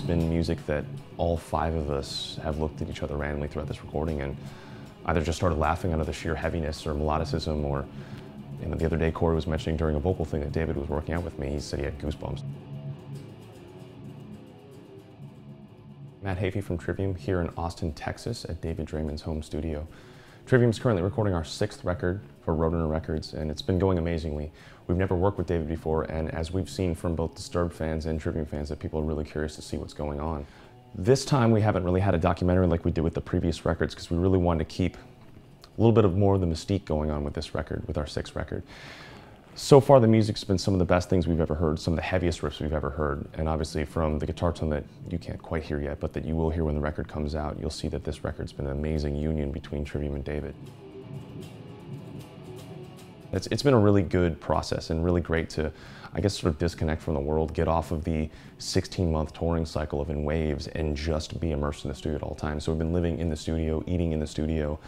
been music that all five of us have looked at each other randomly throughout this recording and either just started laughing out of the sheer heaviness or melodicism or you know, the other day Corey was mentioning during a vocal thing that David was working out with me, he said he had goosebumps. Matt Heafy from Trivium here in Austin, Texas at David Draiman's home studio. Trivium is currently recording our sixth record for Roadrunner Records, and it's been going amazingly. We've never worked with David before, and as we've seen from both Disturbed fans and Trivium fans, that people are really curious to see what's going on. This time we haven't really had a documentary like we did with the previous records because we really wanted to keep a little bit of more of the mystique going on with this record, with our sixth record. So far, the music's been some of the best things we've ever heard, some of the heaviest riffs we've ever heard, and obviously from the guitar tone that you can't quite hear yet, but that you will hear when the record comes out, you'll see that this record's been an amazing union between Trivium and David. It's, it's been a really good process and really great to, I guess, sort of disconnect from the world, get off of the 16 month touring cycle of In Waves and just be immersed in the studio at all times. So we've been living in the studio, eating in the studio,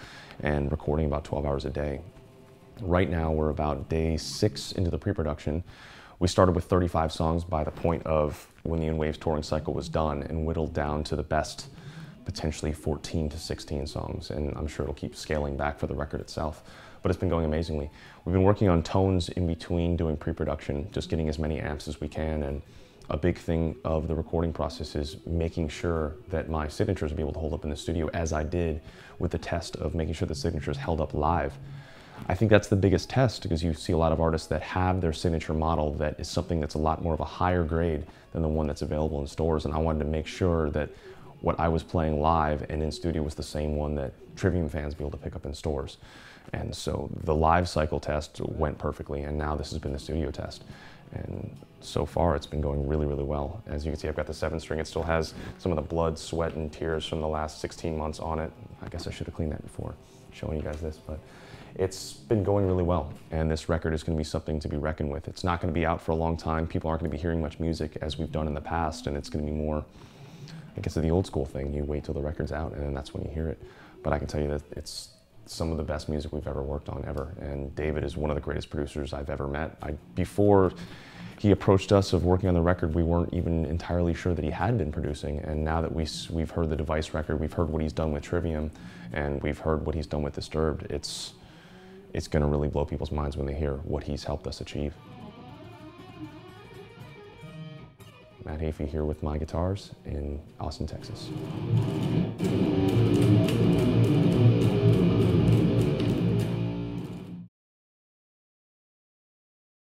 and recording about 12 hours a day. Right now, we're about day six into the pre production. We started with 35 songs by the point of when the In Waves touring cycle was done and whittled down to the best potentially 14 to 16 songs, and I'm sure it'll keep scaling back for the record itself. But it's been going amazingly. We've been working on tones in between doing pre-production, just getting as many amps as we can, and a big thing of the recording process is making sure that my signatures will be able to hold up in the studio as I did with the test of making sure the signatures held up live. I think that's the biggest test because you see a lot of artists that have their signature model that is something that's a lot more of a higher grade than the one that's available in stores. And I wanted to make sure that what I was playing live and in studio was the same one that Trivium fans be able to pick up in stores. And so the live cycle test went perfectly, and now this has been the studio test. And so far, it's been going really, really well. As you can see, I've got the seven string. It still has some of the blood, sweat, and tears from the last 16 months on it. I guess I should have cleaned that before showing you guys this, but it's been going really well. And this record is going to be something to be reckoned with. It's not going to be out for a long time. People aren't going to be hearing much music as we've done in the past, and it's going to be more I guess the old school thing. You wait till the record's out and then that's when you hear it. But I can tell you that it's some of the best music we've ever worked on ever. And David is one of the greatest producers I've ever met. I, before he approached us of working on the record, we weren't even entirely sure that he had been producing. And now that we, we've heard the Device record, we've heard what he's done with Trivium, and we've heard what he's done with Disturbed, it's, it's gonna really blow people's minds when they hear what he's helped us achieve. Matt Heafy here with my guitars in Austin, Texas.